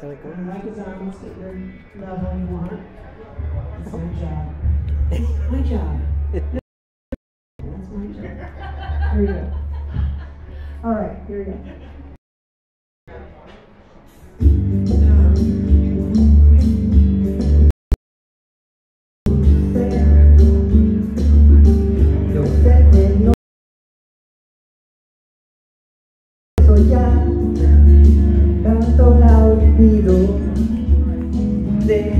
Like his arms at level you want. That's my job. My job. That's my job. Here we go. All right, here we go. Yo olvido de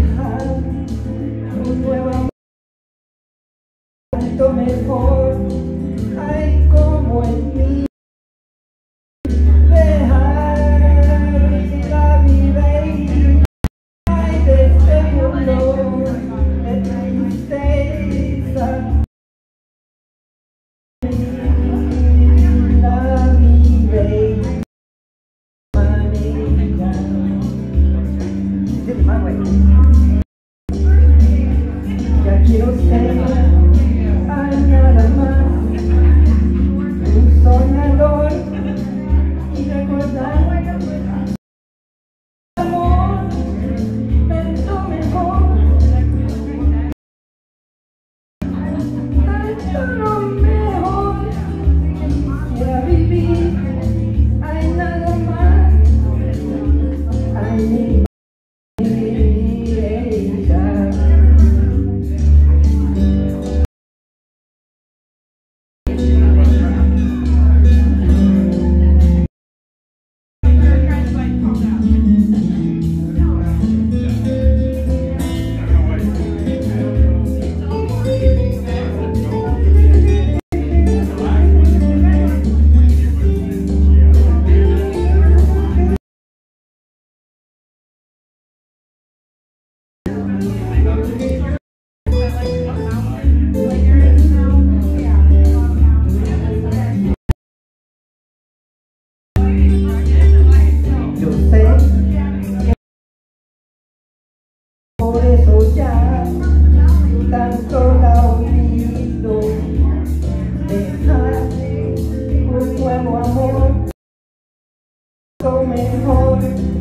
away.